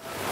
you